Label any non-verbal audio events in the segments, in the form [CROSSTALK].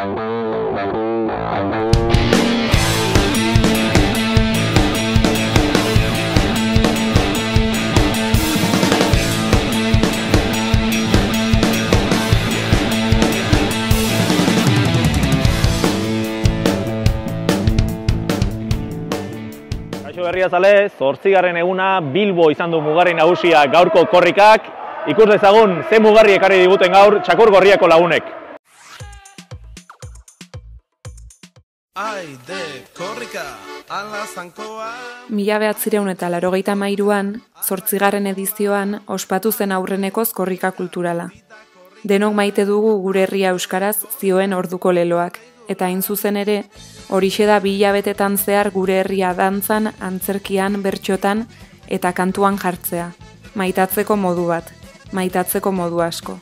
Kaixo berriazale, zortzigarren eguna Bilbo izan du mugarri nagusia gaurko korrikak. Ikus dezagun, ze mugarri ekarri diguten gaur txakur gorriako lagunek. Aide, korrika, ala zankoa. Mila behatzireun eta larogeita mairuan, zortzigarren edizioan, ospatu zen aurrenekoz korrika kulturala. Denok maite dugu gure herria euskaraz zioen orduko leloak, eta hain zuzen ere, horixe da bi hilabetetan zehar gure herria dantzan, antzerkian, bertxotan eta kantuan jartzea. Maitatzeko modu bat, maitatzeko modu asko.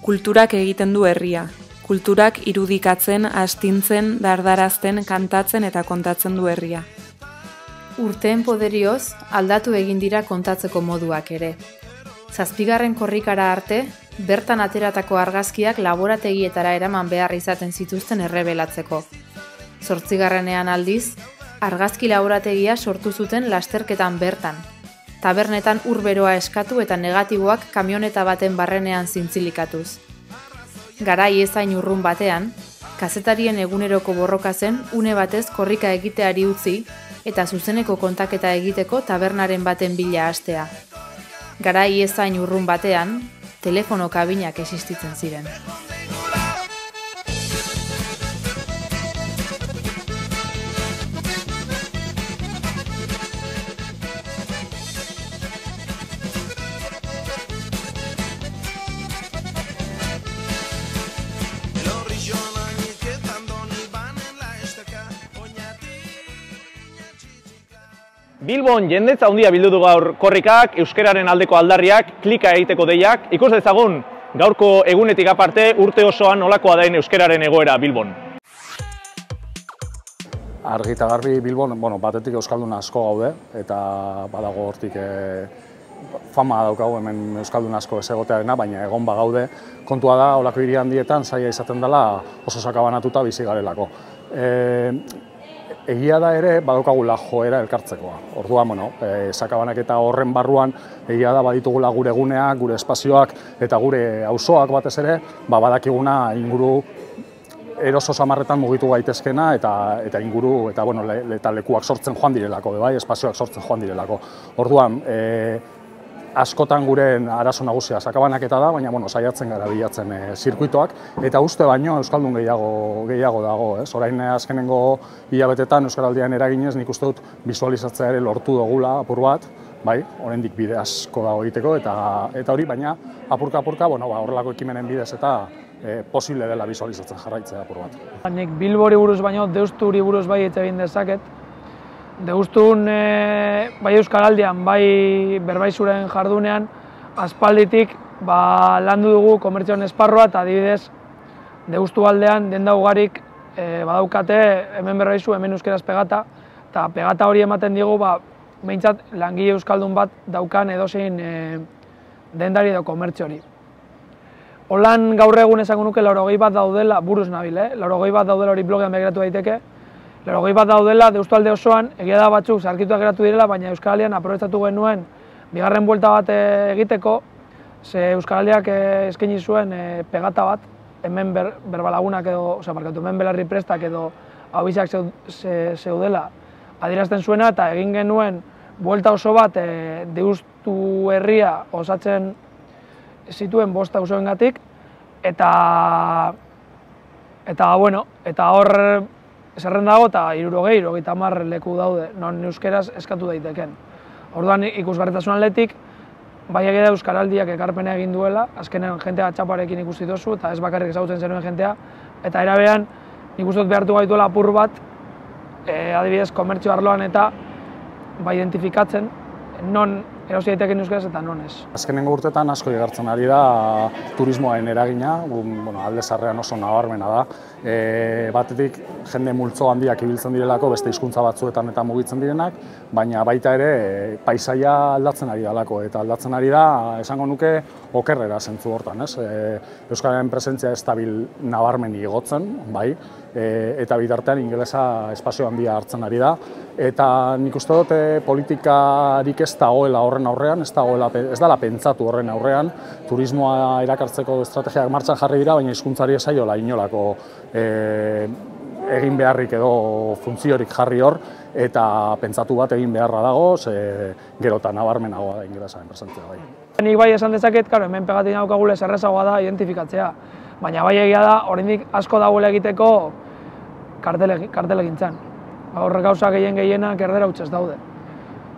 Kulturak egiten du herria, kulturak irudikatzen, astintzen, dardarazten, kantatzen eta kontatzen du herria. Urteen poderioz, aldatu egin dira kontatzeko moduak ere. Zazpigarren korrikara arte, bertan ateratako argazkiak laborategietara eraman behar izaten zituzten errebelatzeko. Zortzigarrenean aldiz, argazki laborategia sortu zuten lasterketan bertan. Tabernetan urberoa eskatu eta negatiboak kamioneta baten barrenean zintzilikatuz. Garai ezain urrun batean, kazetarien eguneroko borroka zen une batez korrika egiteari utzi eta zuzeneko kontaketa egiteko tabernaren baten bila hastea. Garai ezain urrun batean, telefono kabinak existitzen ziren. Bilbon jendetza handia bildu du gaur korrikak, euskeraren aldeko aldarriak, klika egiteko deiak. Ikus dezagun, gaurko egunetik aparte urte osoan nolakoa dain euskeraren egoera Bilbon. Argi eta garbi Bilbon, bueno, batetik Euskaldun asko gaude, eta badago hortik e, fama daukagu hemen Euskaldun asko ez egotearena, baina egon bagaude. Kontua da, olako hiri handietan zaila izaten dela oso sakabanatuta bizi garelako. E, egia da ere badaukagula joera elkartzekoa. Orduan, bueno, e, sakabanak eta horren barruan egia da baditugula gure guneak, gure espazioak eta gure auzoak batez ere, ba, badakiguna inguru eroso samarretan mugitu gaitezkena eta eta inguru eta bueno le, eta lekuak sortzen joan direlako bai espazioak sortzen joan direlako. Orduan e, askotan gure arazo nagusia sakabanaketa da, baina bueno, saiatzen gara bilatzen e, zirkuitoak eta uste baino euskaldun gehiago gehiago dago, ez? Orain eh, azkenengo hilabetetan euskaraldian eraginez nik uste dut visualizatzea ere lortu dugula apur bat, bai, oraindik bide asko dago egiteko eta eta hori baina apurka apurka, bueno, ba horrelako ekimenen bidez eta e, posible dela visualizatzen jarraitzea apur bat. Nik Bilbori buruz baino Deusturi buruz bai hitz egin dezaket. Deustun e, bai Euskaraldian, bai berbaizuren jardunean, aspalditik ba, landu dugu komertzioen esparroa eta adibidez Deustu aldean denda ugarik e, badaukate hemen berbaizu, hemen euskeraz pegata, eta pegata hori ematen digu ba, behintzat langile euskaldun bat daukan edozein e, dendari edo komertzio hori. Holan gaur egun esango nuke laurogei bat daudela, buruz nabil, eh? laurogei bat daudela hori blogean begiratu daiteke, laurogei bat daudela Deustalde osoan, egia da batzuk zarkituak geratu direla, baina Euskaraldian aprobetsatu genuen bigarren buelta bat eh, egiteko, ze Euskaraldiak eh, eskaini zuen eh, pegata bat, hemen ber, berbalagunak edo, osea, markatu, hemen belarri prestak edo abizak zeudela adierazten zuena, eta egin genuen buelta oso bat e, Deustu herria osatzen zituen bost auzoengatik eta eta bueno, eta hor zerren dago eta 60 70 leku daude non euskeraz eskatu daiteken. Orduan ikusgarritasun atletik bai egia euskaraldiak ekarpena egin duela, azkenean jentea txaparekin ikusi dozu eta ez bakarrik ezagutzen zenuen jentea eta erabean nik uste dut behartu gaituela apur bat e, adibidez komertzio arloan eta ba identifikatzen non erosi daiteken euskaraz eta non ez. Azkenengo urtetan asko igartzen ari da turismoaren eragina, bueno, alde zarrean oso nabarmena da. E, batetik jende multzo handiak ibiltzen direlako beste hizkuntza batzuetan eta mugitzen direnak, baina baita ere e, paisaia aldatzen ari dalako eta aldatzen ari da esango nuke okerrera zentzu hortan, ez? E, Euskararen presentzia estabil nabarmen igotzen, bai, e, eta bitartean ingelesa espazio handia hartzen ari da eta nik uste dut e, politikarik ez dagoela horren aurrean, ez dagoela ez dela pentsatu horren aurrean, turismoa erakartzeko estrategiak martxan jarri dira, baina hizkuntzari ez zaiola inolako e, egin beharrik edo funtziorik jarri hor eta pentsatu bat egin beharra dago, ze gero eta nabarmenagoa da ingelesaren presentzia bai. Nik bai esan dezaket, claro, hemen pegatik daukagule zerrezagoa da identifikatzea. Baina bai egia da, oraindik asko dagoela egiteko kartele, kartelegintzan. Horrek gauza gehien gehienak erdera hutsez daude.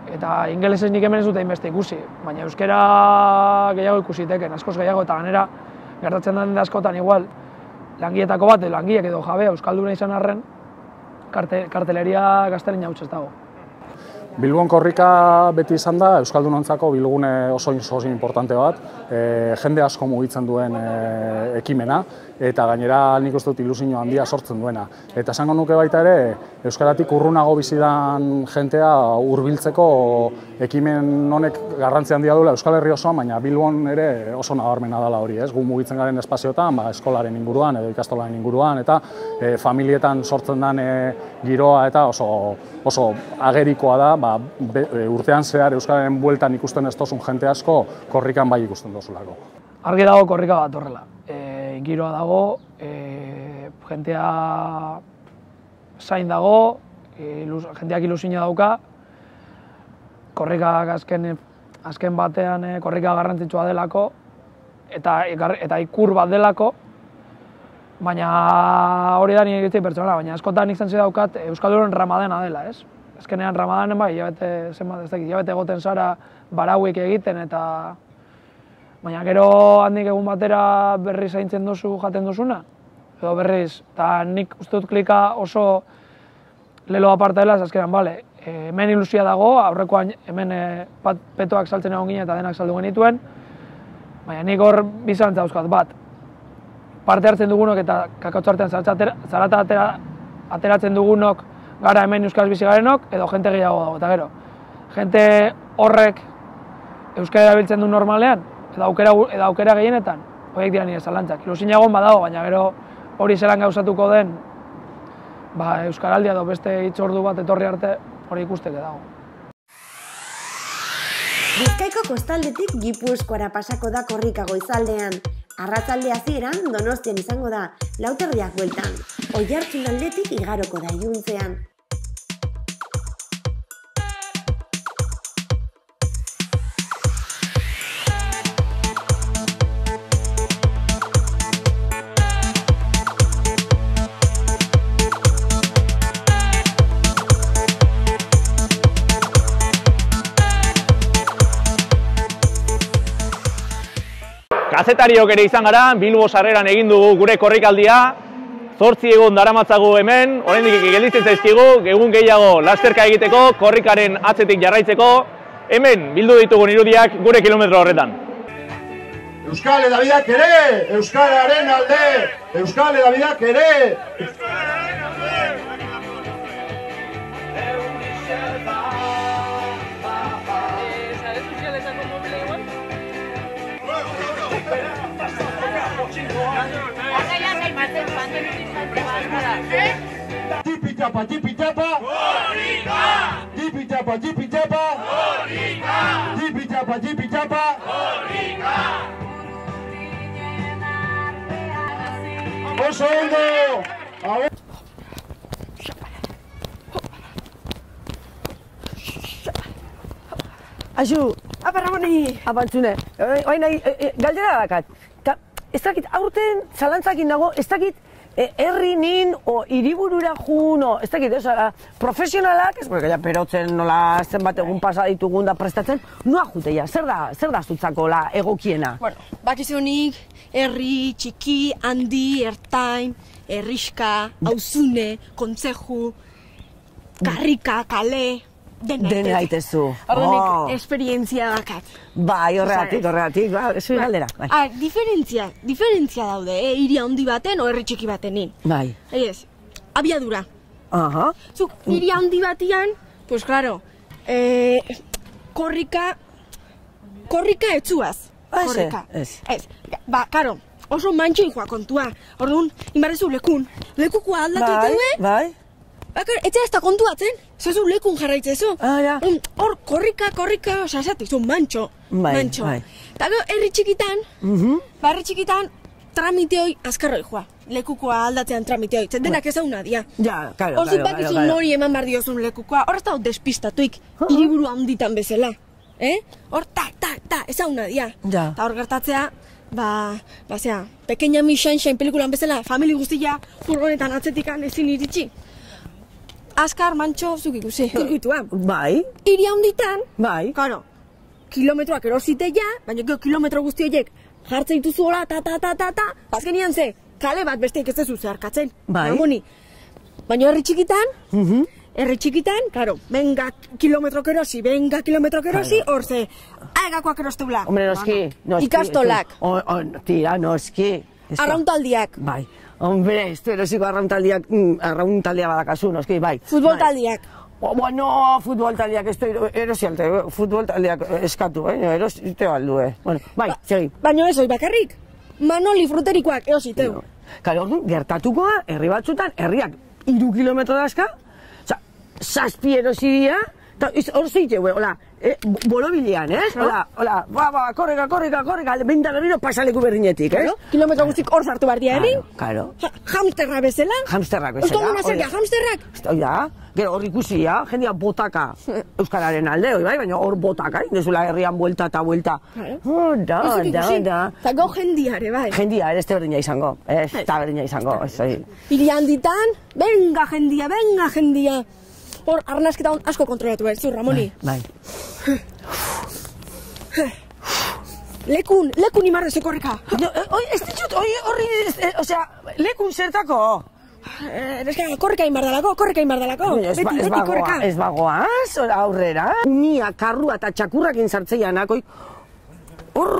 Eta ingelesez nik hemen ez dute inbeste ikusi, baina euskera gehiago ikusiteken, askoz gehiago, eta ganera gertatzen den da askotan igual, langietako bat, langiek edo jabe euskalduna izan arren, karte, karteleria gaztelina hutsez dago. Bilbon korrika beti izan da Euskaldunontzako bilgune oso oso importante bat, e, jende asko mugitzen duen e, ekimena, eta gainera nik uste dut ilusio handia sortzen duena. Eta esango nuke baita ere, Euskaratik urrunago bizidan jentea hurbiltzeko ekimen honek garrantzi handia duela Euskal Herri osoan, baina Bilbon ere oso nabarmena dela hori, ez? Gu mugitzen garen espazioetan, ba, eskolaren inguruan edo ikastolaren inguruan, eta e, familietan sortzen den e, giroa eta oso, oso agerikoa da, ba, be, e, urtean zehar Euskararen bueltan ikusten ez tozun jente asko, korrikan bai ikusten dozulako. Argi dago korrika bat horrela. E, giroa dago, e, jentea zain dago, e, ilus, jenteak ilusina dauka, korrikak azken, azken batean e, korrika garrantzitsua delako, eta, eta ikur bat delako, baina hori da nire egitei pertsonala, baina askotan nik zentzi daukat Euskalduron ramadena dela, ez? Azkenean ramadanen bai, hilabete, zenbat, ez dakit, hilabete egoten zara barauik egiten eta baina gero handik egun batera berriz zaintzen duzu jaten duzuna, edo berriz, eta nik uste dut klika oso lelo aparta dela, ez azkenean, bale, e, hemen ilusia dago, aurrekoan hemen e, pat, petoak saltzen egon ginen eta denak saldu genituen, baina nik hor bizantza dauzkat bat, parte hartzen dugunok eta kakautxartean zarata atera, ateratzen dugunok gara hemen euskaraz bizi garenok edo jente gehiago dago eta gero. Jente horrek euskara erabiltzen du normalean edo aukera, edo aukera gehienetan, horiek dira nire zalantzak. Ilusin egon badago, baina gero hori zelan gauzatuko den ba, euskaraldia edo beste hitzordu bat etorri arte hori ikusteke dago. Bizkaiko kostaldetik Gipuzkoara pasako da korrika goizaldean. Arratzalde hasieran Donostian izango da, lauterdiak bueltan. Oihartzun aldetik igaroko da iluntzean. Kazetariok ere izan gara, Bilbo sarreran egin dugu gure korrikaldia, zortzi egun daramatzagu hemen, oraindik gelditzen zaizkigu, egun gehiago lasterka egiteko, korrikaren atzetik jarraitzeko, hemen bildu ditugun irudiak gure kilometro horretan. Euskal Edabidak ere, Euskararen alde, Euskal Edabidak ere. Tipi tapa, tipi tapa. Korrika! Tipi tapa, tipi tapa. Korrika! Tipi tapa, tipi tapa. Korrika! Oso ondo! A ver. Aixu, apa Ramoni, apa entzune, oai nahi, e, e, galdera dakat. Ta, ez dakit, aurten zalantzakin dago, ez dakit, herri nin, o hiriburura jun, o, ez dakit, ez, ara, profesionalak, ez, ja, perotzen nola zenbat egun pasa ditugun da prestatzen, noa juteia, zer da, zer da zutzako la egokiena? Bueno, bakizunik, herri, txiki, handi, ertain, herriska, auzune, kontzeju, karrika, kale, dena Dena aitet. aitezu. Orduan Oh. esperientzia dakat. Bai, horregatik, horregatik, ba, ez galdera. Bai. Ah, diferentzia, diferentzia daude, eh? hiri handi baten o herri txiki batenin. Bai. Ez, abiadura. Aha. Zuk, hiri handi batian, pues claro, eh, korrika, korrika etzuaz. Ah, Korrika. ez. Ez, ba, karo, oso mantxo joa kontua. Orduan, inbarezu lekun. Lekukoa aldatu Bai, iteue, bai. Bakar, etxe ez da kontuatzen, zezu lekun jarraitzezu. Ah, ja. Mm, Hor, korrika, korrika, osa, esatizu, mantxo. Bai, mantxo. bai. Eta gero, herri txikitan, Mhm. ba, herri txikitan, tramite hoi azkarroi joa. Lekukoa aldatzean tramite hoi, zen denak ezauna dia. Ja, karo, Horzik karo, bakizu karo, karo. nori eman behar diozun lekukoa, hor ez da despistatuik, hiriburu handitan bezala. Eh? Hor, ta, ta, ta, ezauna dia. Ja. Eta hor gertatzea, ba, ba, zera, Pequeña Miss Sunshine pelikulan bezala, famili guztia furgonetan atzetikan ezin iritsi. Azkar, mantxo, zuk ikusi, [LAUGHS] zirkuitua. Bai, Hiri handitan, bai. karo, kilometroak erosite ja, baina gero kilometro guzti horiek jartzen dituzu hola, ta, ta, ta, ta, ta, azkenian ze, kale bat besteik ez duzu zeharkatzen. Bai. Harmoni. Baina herri txikitan, Mhm. herri txikitan, karo, benga kilometro erosi, benga kilometro erosi, hor ze, aegakoak erosteula. Hombre, noski, noski. Ikastolak, O, o, tira, noski. Arrauntaldiak, Bai. Hombre, ez du erosiko arrauntaldiak, mm, arrauntaldia badakazu, noski, bai. futbol Bai. taldiak. O, bueno, futbol taldeak ez du erosi alte, futbol taldeak eskatu, eh? Erosite baldu, eh? Bueno, bai, segi. Baina ez bakarrik, manoli fruterikoak erositeu. Kale, orduan, gertatukoa, herri batzutan, herriak iru kilometro dazka, oza, zazpi erosi dira, eta hor zeite, hola, eh, bo- bolobilean, eh? Hola, hola, ba, ba, korrika, korrika, korrika, benda berriro pasaleku berdinetik, eh? Claro, kilometro guztik hor sartu behar dia herri. Karo, Ja, Hamsterra bezala. Hamsterrak bezala. Euskalduna zer hori ja, da. hamsterrak. Da, gero hor ikusi, ja, jendia botaka Euskararen alde, hoi bai, baina hor botaka, indezula herrian buelta eta buelta. Claro. Oh, da, da, da. Eta go jendiare, bai. Jendia, ez da berdina izango, ez da berdina izango, ez hori. Hiri handitan, venga jendia, venga jendia. Hor, arnazketa hon asko kontrolatu behar, zu, Ramoni. Bai. Lekun, lekun imarrezu korrika. No, eh, oi, ez ditut, oi, horri, eh, osea, lekun zertako. Eh, eska, korrika inbardalako, korrika inbardalako. Ez, ba, Beti, ez beti korrika. ez bagoaz, aurrera. Unia, karrua eta txakurrakin sartzeianak, oi, hor,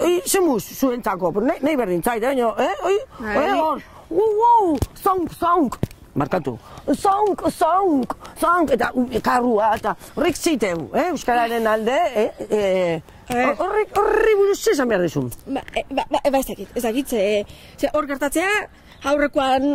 oi, zemuz, zuentzako, nahi, nahi berdin zait, eh, eh, oi, Bai. oi, hor, wow, wow, zonk, zonk, markatu, zonk, zonk, zonk, eta karrua, eta horrek ziteu, eh, Euskararen alde, eh, eh, Eh. horri, horri buruz esan behar dizun. Ba, e, ba, ba, ba, ez dakit, ez dakit, ze, ze hor gertatzea, aurrekoan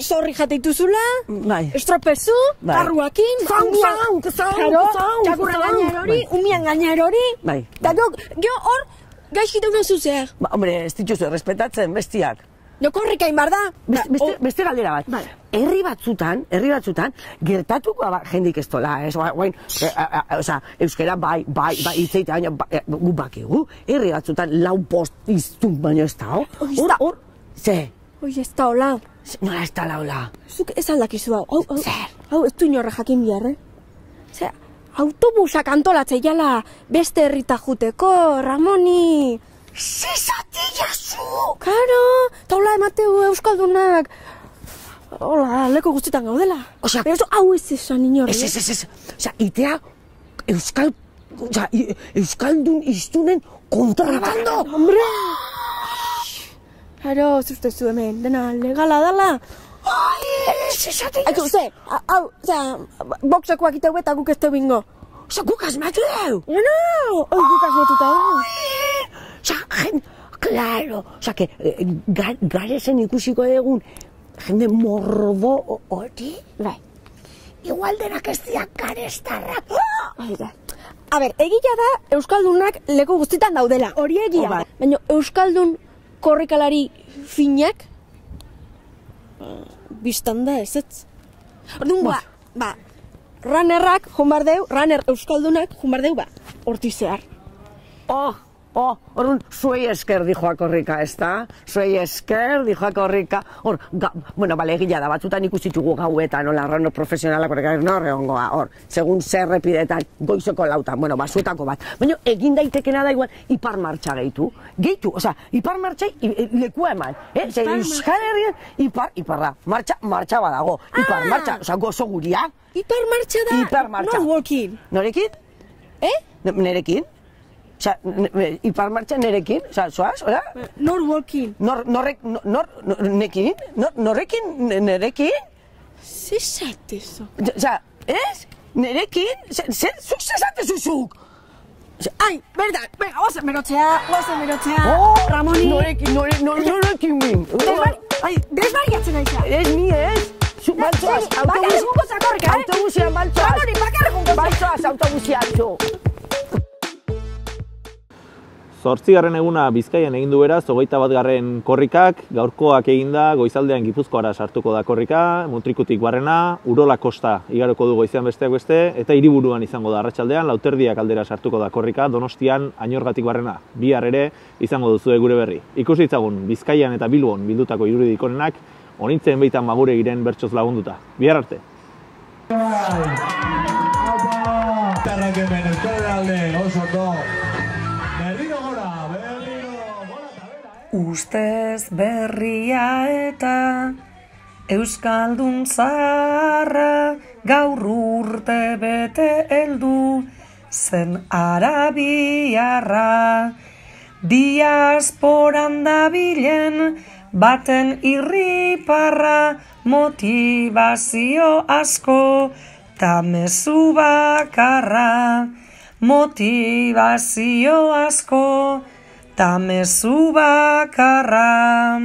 zorri jateituzula, Bai. estropezu, Bai. karruakin, Claro, zonk, txakurra zonk. gaina erori, Bai. umian gaina erori, Bai. eta gero, gero hor, gaizkite unan zuzea. Ba, hombre, ez dituzu errespetatzen bestiak. No korrika inbar da. Beste, beste, beste galdera bat. Bai. Herri batzutan, herri batzutan, gertatuko ba, jendik ez dola, ez, Gua- guain, e, osea, euskera bai, bai, bai, itzeite, baina, ba, e, gu bakigu, herri batzutan lau post iztun baino ez da, hor, hor, ze, Oi, ez da hola. nola ez da laula, Zuk ez aldakizu hau. Hau, hau, Zer? hau ez du inorra jakin behar, eh? Zer, autobusak antolatzea jala beste herrita juteko, Ramoni. zezate jazu! Eta emateu Euskaldunak. Hola, leko guztietan gaudela. Osea- du hau ez esan inorri. Ez, ez, ez, ez, osea, itea, euskal, osea, euskaldun iztunen kontrabando! Hombre! Karo, zuztezu hemen, dena legala dela. Ai, ez esate Aizu, ze, hau, osea, boxekoak iteu eta guk ez teu bingo. Osea, guk asmatu deu! No, no, hoi guk asmotuta da. Osa, jen, claro, osa, que eh, ga, garesen ikusiko egun jende morbo ho- hori, Bai. igual denak ez diak garestarrak. Hori da. A ber, egia da Euskaldunak leku guztitan daudela, hori egia. Oh, bai. Baina Euskaldun korrikalari finak, eh, biztan da ez ez. Orduan, ba, ba, runnerrak, jumbardeu, runner Euskaldunak, jumbardeu, ba, horti zehar. Oh, Oh, orduan, zuei esker dijoa korrika, ez da? Zuei esker dijoa korrika. Hor, ga, bueno, bale, egila da, batzutan ikusitugu gauetan, nola, arrano profesionalak horrek, nor egongoa, hor, segun zer repidetan, goizoko lautan, bueno, basuetako bat. Baina, egin daitekena da igual, ipar martxa gehitu. Gehitu, osea, ipar martxa lekua eman. Eh? Ze, Euskal Herrian, ipar, iparra, martxa, martxa badago. Ipar martxa, osea, gozo guria. Ipar martxa da, Ipar martxa. no walking. Norekin? Eh? Ne- Nerekin? Osea, ne- ipar martxa nerekin? Osea, zoaz, osea? Nor walking. Nor, norrek, nor, nor, nekin? Nor, norrekin, ne- nerekin? Zizat eso. Osea, ez? Nerekin? Zer, zuk zezate zuzuk? Ai, verdad, venga, goazen berotzea, goazen berotzea. Oh, Ramoni. Norekin, nore, nore, norekin min. Desbari, Ai, desbariatzen aiza. ez ni ez. Zu, baltzoaz, Bakarrik jungo zakorrika, eh? Autobusian baltzoaz. Ramoni, bakarrik jungo Baltzoaz, autobusian, zu. Zortzigarren eguna Bizkaian egin du beraz, hogeita bat garren korrikak, gaurkoak eginda, goizaldean Gipuzkoara sartuko da korrika, mutrikutik barrena, Urola Kosta igaroko du goizean besteak beste, eta hiriburuan izango da arratsaldean lauterdiak aldera sartuko da korrika, donostian añorgatik barrena, bihar ere izango duzu gure berri. Ikusi ditzagun Bizkaian eta Bilbon bildutako irudik onenak, onintzen beitan magure giren bertsoz lagunduta. Bihar arte! Tarrak hemen Euskal Herrialde, oso ondo. Ustez berria eta Euskaldun zaharra gaur urte bete heldu zen arabiarra. Diasporan dabilen baten irriparra motivazio asko ta mezu bakarra. Motivazio asko ta mezu bakarra.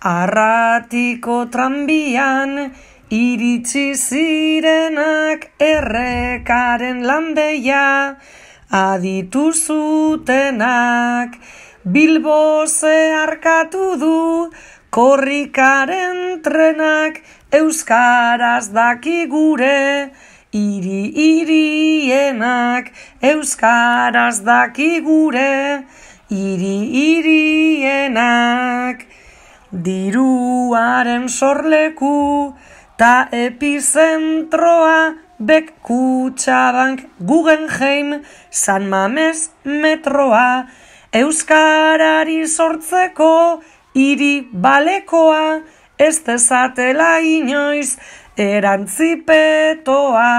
Arratiko tranbian iritsi zirenak errekaren landeia aditu zutenak. Bilbo zeharkatu du korrikaren trenak euskaraz daki gure iri irienak euskaraz daki gure iri irienak. Diruaren sorleku ta epizentroa bek kutsabank Guggenheim San Mames metroa Euskarari sortzeko hiri balekoa ez dezatela inoiz erantzipetoa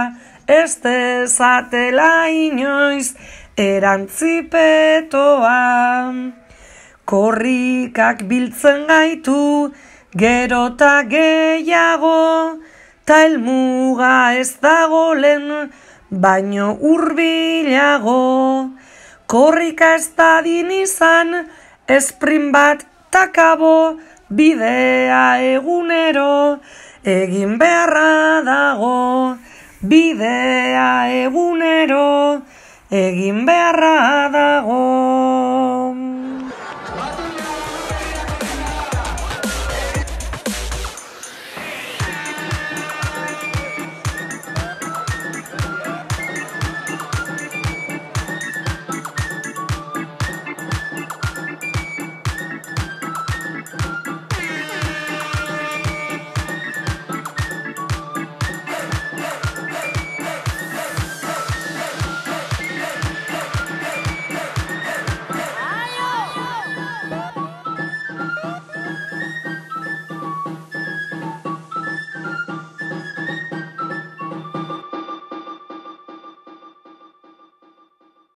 ez dezatela inoiz erantzipetoa Korrikak biltzen gaitu, gerota gehiago, ta helmuga ez dago lehen, baino hurbilago. Korrika ez dadin izan, esprin bat takabo, bidea egunero, egin beharra dago. Bidea egunero, egin beharra dago.